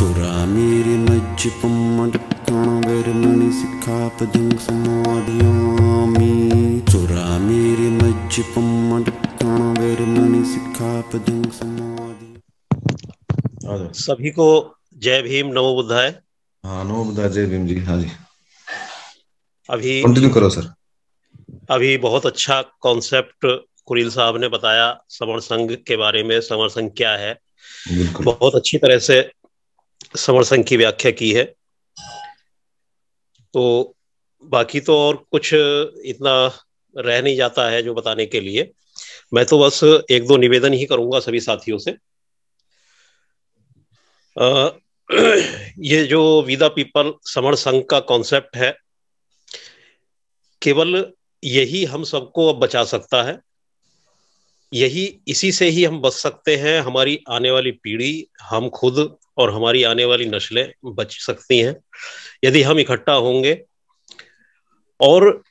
चोरा मेरे मज्जपमणि सिखापदं समाधियामि चोरा मेरे मज्जपमणि सिखापदं समाधि। सभी को जय भीम नमो बुद्धाय। हाँ नमो बुद्धाय जय भीम जी। हाँ जी। अभी कंटिन्यू करो सर अभी बहुत अच्छा कॉन्सेप्ट कुरील साहब ने बताया समर संघ के बारे में समर संघ क्या है। बहुत अच्छी तरह से समर संघ की व्याख्या की है। तो बाकी तो और कुछ इतना रह नहीं जाता है जो बताने के लिए। मैं तो बस एक दो निवेदन ही करूँगा सभी साथियों से। अ, ये जो विदा पीपल समर संघ का कॉन्सेप्ट है केवल यही हम सबको अब बचा सकता है। यही इसी से ही हम बच सकते हैं। हमारी आने वाली पीढ़ी हम खुद और हमारी आने वाली नस्लें बच सकती हैं। यदि हम इकट्ठा होंगे, और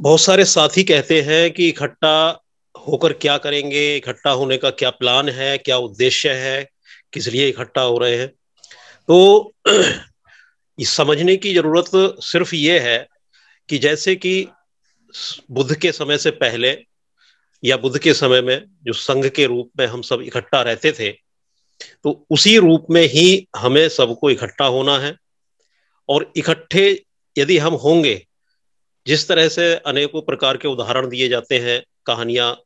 बहुत सारे साथी कहते हैं कि इकट्ठा होकर क्या करेंगे, इकट्ठा होने का क्या प्लान है, क्या उद्देश्य है, किस लिए इकट्ठा हो रहे हैं। तो इस समझने की ज़रूरत सिर्फ़ ये है कि जैसे कि बुद्ध के समय से पहले या बुद्ध के समय में, जो संघ के रूप में हम सब इकट्ठा रहते थे तो उसी रूप में ही हमें सबको इकट्ठा होना है। और इकट्ठे यदि हम होंगे, जिस तरह से अनेकों प्रकार के उदाहरण दिए जाते हैं, कहानियाँ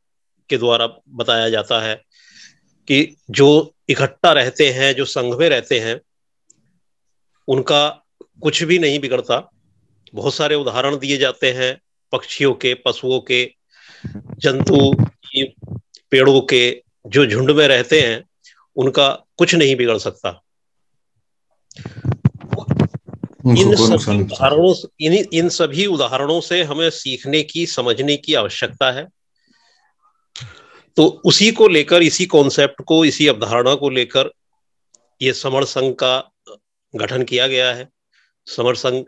के द्वारा बताया जाता है कि जो इकट्ठा रहते हैं, जो संघ में रहते हैं, उनका कुछ भी नहीं बिगड़ता। बहुत सारे उदाहरण दिए जाते हैं, पक्षियों के, पशुओं के, जंतु पेड़ों के, जो झुंड में रहते हैं उनका कुछ नहीं बिगड़ सकता। इन सभी उदाहरणों से- इन इन सभी उदाहरणों से हमें सीखने की समझने की आवश्यकता है। तो उसी को लेकर इसी कॉन्सेप्ट को इसी अवधारणा को लेकर ये समर संघ का गठन किया गया है। समर संघ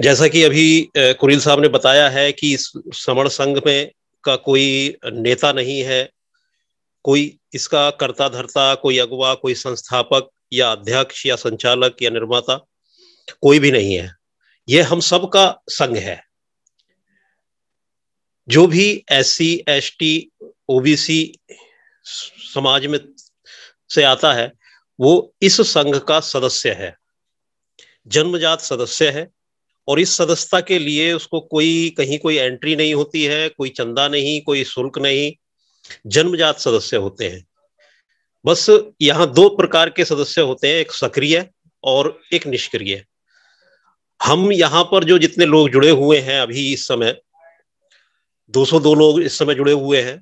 जैसा कि अभी कुरिल साहब ने बताया है कि इस समर संघ में का कोई नेता नहीं है कोई इसका कर्ता धर्ता कोई अगुवा, कोई संस्थापक या अध्यक्ष या संचालक या निर्माता कोई भी नहीं है। यह हम सब का संघ है। जो भी S C S T OBC समाज में से आता है, वो इस संघ का सदस्य है। जन्मजात सदस्य है और इस सदस्यता के लिए उसको कोई, कहीं कोई एंट्री नहीं होती है, कोई चंदा नहीं, कोई शुल्क नहीं। जन्मजात सदस्य होते हैं। बस यहाँ दो प्रकार के सदस्य होते हैं, एक सक्रिय और एक निष्क्रिय। हम यहाँ पर जो जितने लोग जुड़े हुए हैं अभी इस समय 202 लोग इस समय जुड़े हुए हैं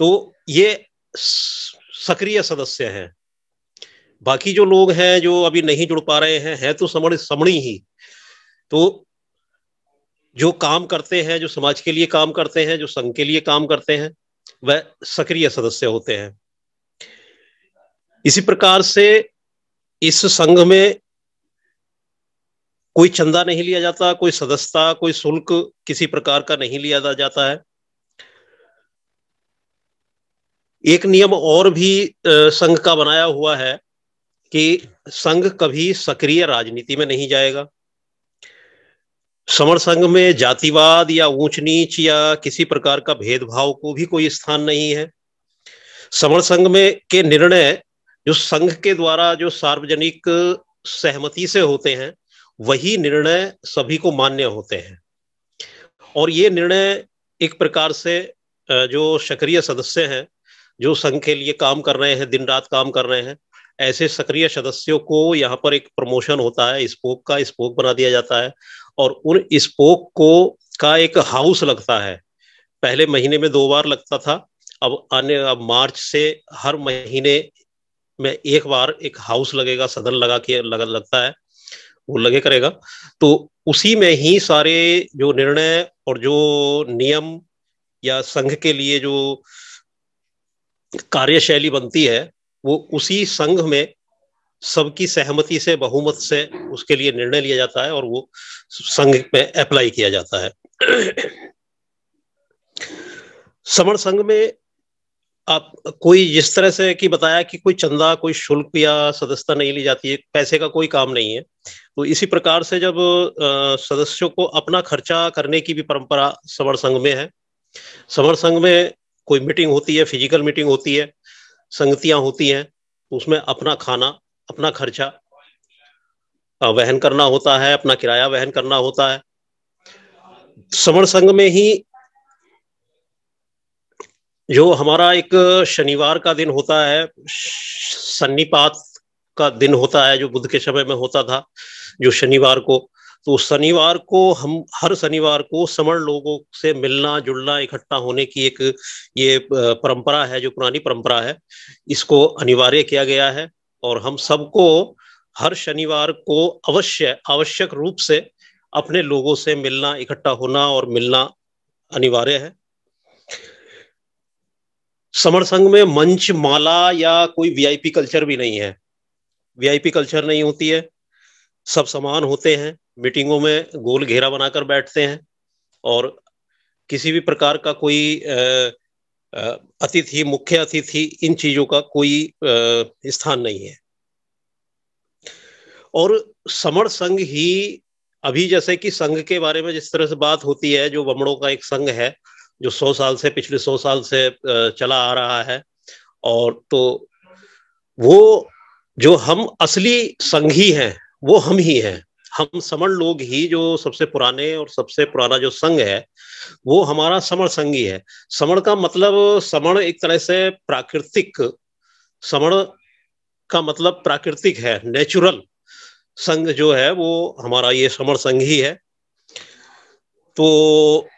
तो ये सक्रिय सदस्य हैं। बाकी जो लोग हैं जो अभी नहीं जुड़ पा रहे हैं हैं तो समण, समणी ही। तो जो काम करते हैं, जो समाज के लिए काम करते हैं, जो संघ के लिए काम करते हैं वह सक्रिय सदस्य होते हैं। इसी प्रकार से इस संघ में कोई चंदा नहीं लिया जाता, कोई सदस्यता, कोई शुल्क किसी प्रकार का नहीं लिया जाता है। एक नियम और भी संघ का बनाया हुआ है कि संघ कभी सक्रिय राजनीति में नहीं जाएगा। समर संघ में जातिवाद या ऊंच नीच या किसी प्रकार का भेदभाव को भी कोई स्थान नहीं है। समर संघ में के निर्णय जो संघ के द्वारा जो सार्वजनिक सहमति से होते हैं, वही निर्णय सभी को मान्य होते हैं। और ये निर्णय एक प्रकार से जो सक्रिय सदस्य हैं, जो संघ के लिए काम कर रहे हैं दिन रात काम कर रहे हैं, ऐसे सक्रिय सदस्यों को यहाँ पर एक प्रमोशन होता है, स्पोक का स्पोक बना दिया जाता है। और उन स्पोक को का एक हाउस लगता है। पहले महीने में दो बार लगता था, अब आने अब मार्च से हर महीने में एक बार एक हाउस लगेगा, सदन लगा के लगा, लगता है, वो लगे करेगा। तो उसी में ही सारे जो निर्णय और जो नियम या संघ के लिए जो कार्यशैली बनती है, वो उसी संघ में सबकी सहमति से, बहुमत से उसके लिए निर्णय लिया जाता है और वो संघ में अप्लाई किया जाता है। समर संघ में आप, कोई जिस तरह से कि बताया कि कोई चंदा, कोई शुल्क या सदस्यता नहीं ली जाती है, पैसे का कोई काम नहीं है तो इसी प्रकार से जब सदस्यों को अपना खर्चा करने की भी परंपरा समर संघ में है, समर संघ में कोई मीटिंग होती है, फ़िज़िकल मीटिंग होती है, संगतियाँ होती हैं, उसमें अपना खाना अपना खर्चा वहन करना होता है, अपना किराया वहन करना होता है। समर संघ में ही जो हमारा एक शनिवार का दिन होता है सन्निपात का दिन होता है, जो बुद्ध के समय में होता था, जो शनिवार को तो शनिवार को हम, हर शनिवार को समण लोगों से मिलना, जुलना, इकट्ठा होने की एक, ये परंपरा है, जो पुरानी परंपरा है, इसको अनिवार्य किया गया है। और हम सबको हर शनिवार को अवश्य, आवश्यक रूप से अपने लोगों से मिलना, इकट्ठा होना और मिलना अनिवार्य है। समर संघ में मंच माला या कोई वीआईपी कल्चर भी नहीं है। वीआईपी कल्चर नहीं होती है। सब समान होते हैं। मीटिंगों में गोल घेरा बनाकर बैठते हैं और किसी भी प्रकार का कोई अतिथि, मुख्य अतिथि इन चीज़ों का कोई स्थान नहीं है। और समर संघ ही अभी जैसे कि संघ के बारे में जिस तरह से बात होती है, जो बमड़ों का एक संघ है, जो सौ साल से, पिछले सौ साल से चला आ रहा है। और तो वो, जो हम असली संघी हैं, वो हम ही हैं। हम समण लोग ही जो सबसे पुराने और सबसे पुराना जो संघ है, वो हमारा समण संघी है। समण का मतलब समण एक तरह से प्राकृतिक, समण का मतलब प्राकृतिक है नेचुरल संघ जो है वो हमारा ये समण संघ ही है। तो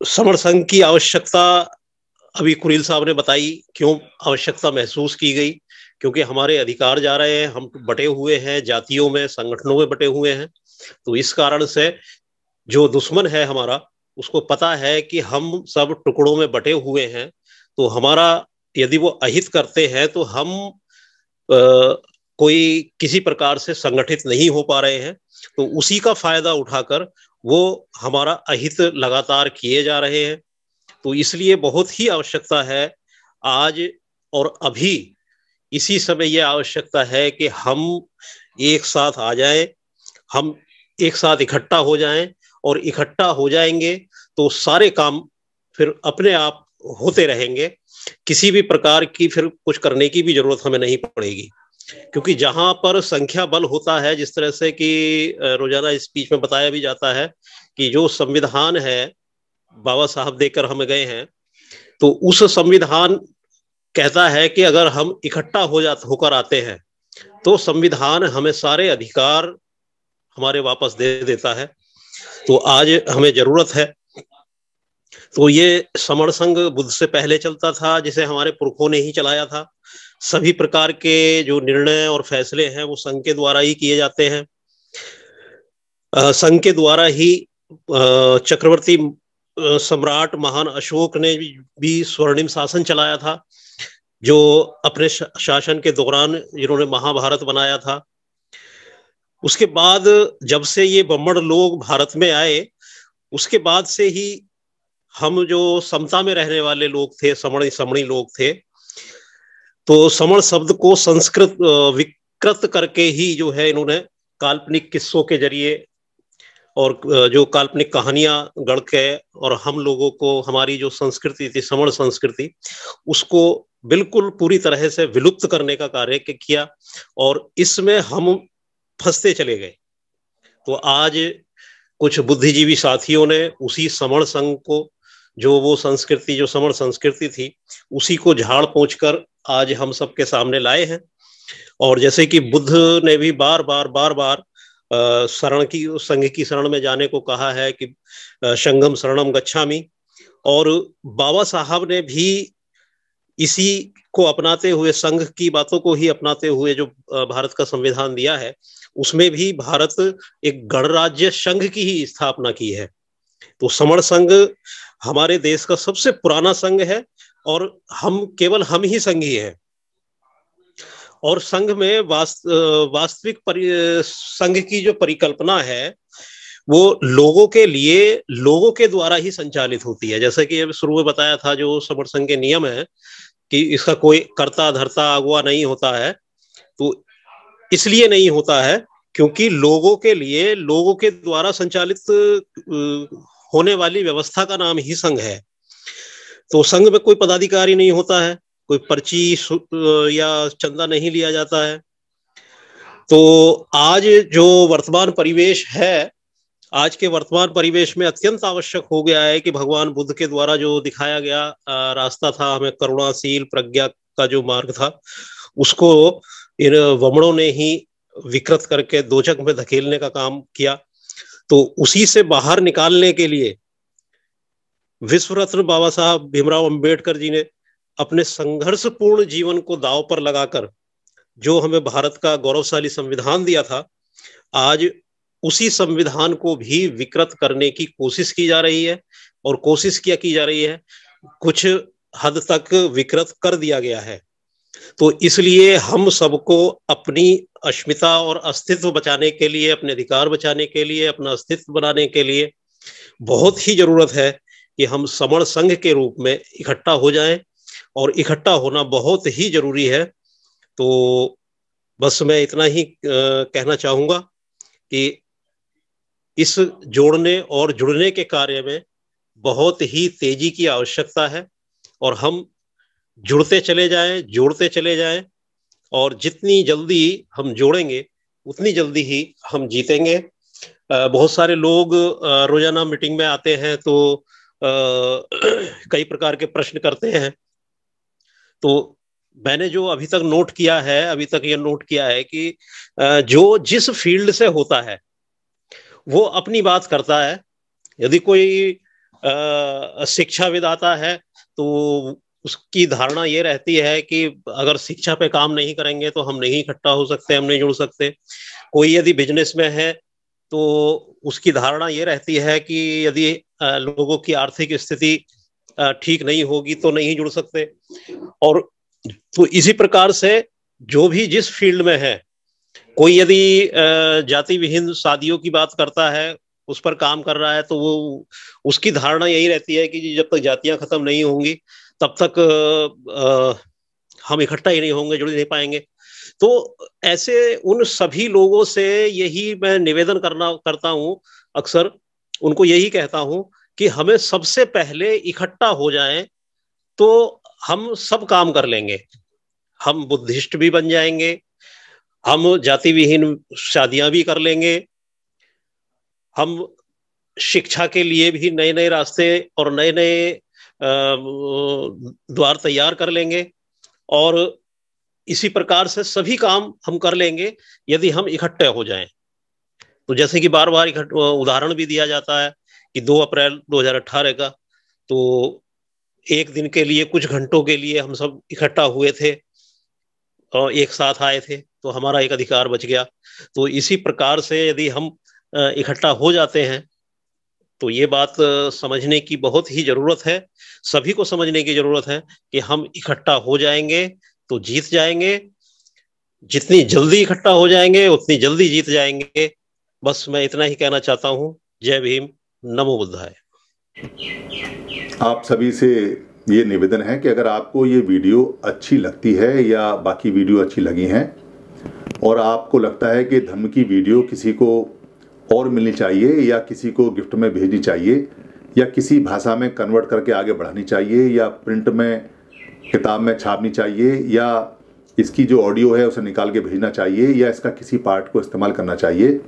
समण संघ की आवश्यकता अभी कुरील साहब ने बताई, क्यों आवश्यकता महसूस की गई? क्योंकि हमारे अधिकार जा रहे हैं हम बटे हुए हैं जातियों में संगठनों में बटे हुए हैं। तो इस कारण से जो दुश्मन है हमारा उसको पता है कि हम सब टुकड़ों में बटे हुए हैं। तो हमारा यदि वो अहित करते हैं तो हम आ, कोई किसी प्रकार से संगठित नहीं हो पा रहे हैं। तो उसी का फ़ायदा उठाकर वो हमारा अहित लगातार किए जा रहे हैं। तो इसलिए बहुत ही आवश्यकता है आज और अभी इसी समय यह आवश्यकता है कि हम एक साथ आ जाएँ, हम एक साथ इकट्ठा हो जाएँ और इकट्ठा हो जाएँगे तो सारे काम फिर अपने आप होते रहेंगे। किसी भी प्रकार की फिर कुछ करने की भी ज़रूरत हमें नहीं पड़ेगी, क्योंकि जहाँ पर संख्या बल होता है, जिस तरह से कि रोज़ाना स्पीच में बताया भी जाता है कि जो संविधान है, बाबा साहब देकर हम गए हैं तो उस संविधान कहता है कि अगर हम इकट्ठा हो जा, होकर आते हैं तो संविधान हमें सारे अधिकार हमारे वापस दे देता है। तो आज हमें ज़रूरत है। तो ये समर संघ बुद्ध से पहले चलता था, जिसे हमारे पुरखों ने ही चलाया था। सभी प्रकार के जो निर्णय और फैसले हैं, वो संघ के द्वारा ही किए जाते हैं। संघ के द्वारा ही चक्रवर्ती सम्राट महान अशोक ने भी स्वर्णिम शासन चलाया था। जो अपने शासन के दौरान जिन्होंने महाभारत बनाया था। उसके बाद जब से ये बम्मड़ लोग भारत में आए, उसके बाद से ही हम जो समता में रहने वाले लोग थे, समणी समणी लोग थे तो समण शब्द को संस्कृत विकृत करके ही जो है इन्होंने काल्पनिक किस्सों के ज़रिए और जो काल्पनिक कहानियाँ गढ़ के और हम लोगों को हमारी जो संस्कृति थी, समण संस्कृति, उसको बिल्कुल पूरी तरह से विलुप्त करने का कार्य किया और इसमें हम फंसते चले गए। तो आज कुछ बुद्धिजीवी साथियों ने उसी समण संघ को, जो वो संस्कृति, जो समण संस्कृति थी, उसी को झाड़ पहुँच कर आज हम सबके सामने लाए हैं। और जैसे कि बुद्ध ने भी बार बार बार बार शरण की, संघ की शरण में जाने को कहा है कि संगम शरणम गच्छामी। और बाबा साहब ने भी इसी को अपनाते हुए संघ की बातों को ही अपनाते हुए जो भारत का संविधान दिया है उसमें भी भारत एक गणराज्य संघ की ही स्थापना की है। तो समण संघ हमारे देश का सबसे पुराना संघ है और हम केवल हम ही संघी हैं। और संघ में वास्त, वास्तविक संघ की जो परिकल्पना है वो लोगों के लिए लोगों के द्वारा ही संचालित होती है। जैसे कि शुरू में बताया था जो समर संघ के नियम है कि इसका कोई कर्ता, धरता अगुआ नहीं होता है तो इसलिए नहीं होता है क्योंकि लोगों के लिए, लोगों के द्वारा संचालित होने वाली व्यवस्था का नाम ही संघ है। तो संघ में कोई पदाधिकारी नहीं होता है, कोई पर्ची या चंदा नहीं लिया जाता है। तो आज जो वर्तमान परिवेश है आज के वर्तमान परिवेश में अत्यंत आवश्यक हो गया है कि भगवान बुद्ध के द्वारा जो दिखाया गया रास्ता था, हमें करुणाशील प्रज्ञा का जो मार्ग था, उसको इन वमड़ों ने ही विकृत करके दोचक में धकेलने का काम किया। तो उसी से बाहर निकालने के लिए विश्व रत्न बाबा साहब भीमराव अंबेडकर जी ने अपने संघर्षपूर्ण जीवन को दाव पर लगाकर, जो हमें भारत का गौरवशाली संविधान दिया था, आज उसी संविधान को भी विकृत करने की कोशिश की जा रही है और कोशिश क्या की जा रही है, कुछ हद तक विकृत कर दिया गया है। तो इसलिए हम सबको अपनी अस्मिता और अस्तित्व बचाने के लिए, अपने अधिकार बचाने के लिए, अपना अस्तित्व बनाने के लिए बहुत ही ज़रूरत है कि हम समण संघ के रूप में इकट्ठा हो जाएँ और इकट्ठा होना बहुत ही ज़रूरी है। तो बस मैं इतना ही कहना चाहूँगा कि इस जोड़ने और जुड़ने के कार्य में बहुत ही तेज़ी की आवश्यकता है और हम जुड़ते चले जाएँ, जोड़ते चले जाएँ और जितनी जल्दी हम जोड़ेंगे, उतनी जल्दी ही हम जीतेंगे। बहुत सारे लोग रोज़ाना मीटिंग में आते हैं तो कई प्रकार के प्रश्न करते हैं। तो मैंने जो अभी तक नोट किया है, अभी तक ये नोट किया है कि जो जिस फ़ील्ड से होता है वो अपनी बात करता है। यदि कोई शिक्षाविद आता है तो उसकी धारणा ये रहती है कि अगर शिक्षा पे काम नहीं करेंगे तो हम नहीं इकट्ठा हो सकते, हम नहीं जुड़ सकते। कोई यदि बिज़नेस में है तो उसकी धारणा ये रहती है कि यदि लोगों की आर्थिक स्थिति ठीक नहीं होगी तो नहीं जुड़ सकते। और तो इसी प्रकार से जो भी जिस फ़ील्ड में है कोई यदि जाति विहीन शादियों की बात करता है उस पर काम कर रहा है तो वो उसकी धारणा यही रहती है कि जब तक जातियाँ खत्म नहीं होंगी तब तक आ, हम इकट्ठा ही नहीं होंगे जुड़ नहीं पाएँगे। तो ऐसे उन सभी लोगों से यही मैं निवेदन करना करता हूँ अक्सर उनको यही कहता हूँ कि हमें सबसे पहले इकट्ठा हो जाएँ तो हम सब काम कर लेंगे। हम बुद्धिस्ट भी बन जाएँगे हम जाति विहीन शादियाँ भी कर लेंगे। हम शिक्षा के लिए भी नए नए रास्ते और नए नए द्वार तैयार कर लेंगे और इसी प्रकार से सभी काम हम कर लेंगे यदि हम इकट्ठे हो जाएँ। तो जैसे कि बार बार उदाहरण भी दिया जाता है कि 2 अप्रैल 2018 का तो एक दिन के लिए कुछ घंटों के लिए हम सब इकट्ठा हुए थे और एक साथ आए थे। तो हमारा एक अधिकार बच गया। तो इसी प्रकार से यदि हम इकट्ठा हो जाते हैं तो ये बात समझने की बहुत ही ज़रूरत है। सभी को समझने की ज़रूरत है कि हम इकट्ठा हो जाएँगे तो जीत जाएँगे। जितनी जल्दी इकट्ठा हो जाएँगे, उतनी जल्दी जीत जाएँगे। बस मैं इतना ही कहना चाहता हूँ। जय भीम। नमो बुद्धाय। आप सभी से ये निवेदन है कि अगर आपको ये वीडियो अच्छी लगती है या बाकी वीडियो अच्छी लगी हैं और आपको लगता है कि धर्म की वीडियो किसी को और मिलनी चाहिए या किसी को गिफ्ट में भेजनी चाहिए या किसी भाषा में कन्वर्ट करके आगे बढ़ानी चाहिए या प्रिंट में, किताब में छापनी चाहिए या इसकी जो ऑडियो है उसे निकाल के भेजना चाहिए या इसका किसी पार्ट को इस्तेमाल करना चाहिए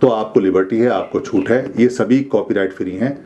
तो आपको लिबर्टी है, आपको छूट है। ये सभी कॉपीराइट फ्री हैं।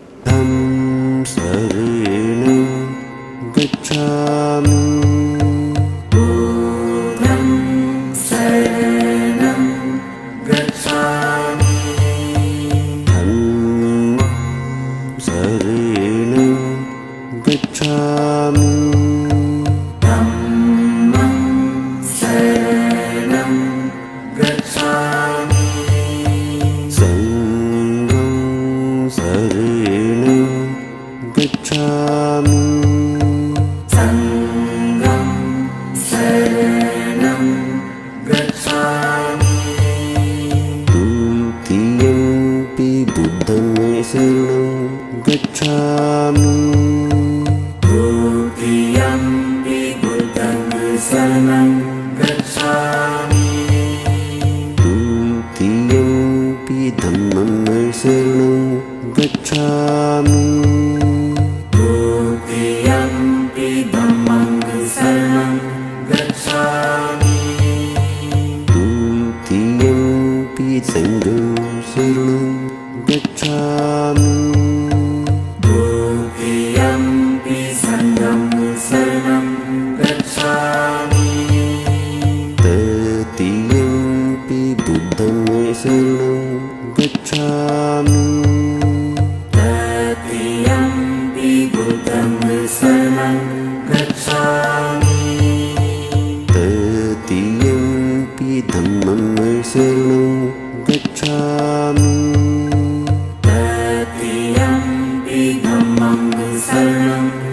तं सरेण गच्छामि। ओण गच्छामि। शरणं गच्छामि Jerusalem.